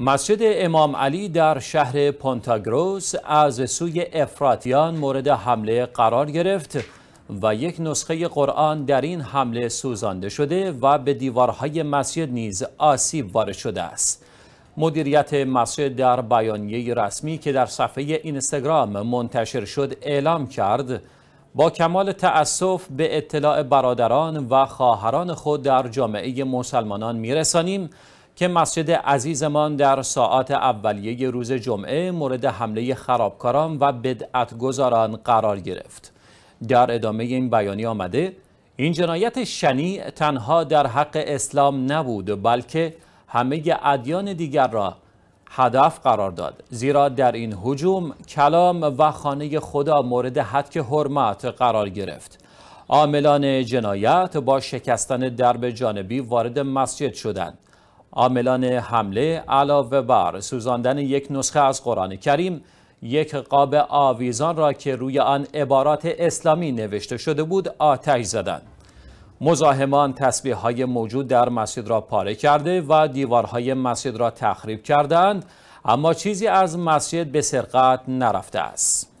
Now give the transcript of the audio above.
مسجد امام علی در شهر پونتاگروس از سوی افراتیان مورد حمله قرار گرفت و یک نسخه قرآن در این حمله سوزانده شده و به دیوارهای مسجد نیز آسیب وارد شده است. مدیریت مسجد در بیانیه رسمی که در صفحه اینستاگرام منتشر شد اعلام کرد با کمال تأسف به اطلاع برادران و خواهران خود در جامعه مسلمانان میرسانیم که مسجد عزیزمان در ساعات اولیه روز جمعه مورد حمله خرابکاران و بدعتگذاران قرار گرفت. در ادامه این بیانی آمده این جنایت شنی تنها در حق اسلام نبود بلکه همه ادیان دیگر را هدف قرار داد. زیرا در این هجوم کلام و خانه خدا مورد حد حرمت قرار گرفت. عاملان جنایت با شکستن درب جانبی وارد مسجد شدند. عاملان حمله علاوه بر سوزاندن یک نسخه از قرآن کریم یک قاب آویزان را که روی آن عبارات اسلامی نوشته شده بود آتش زدند. مزاحمان تسبیح های موجود در مسجد را پاره کرده و دیوارهای مسجد را تخریب کردند اما چیزی از مسجد به سرقت نرفته است.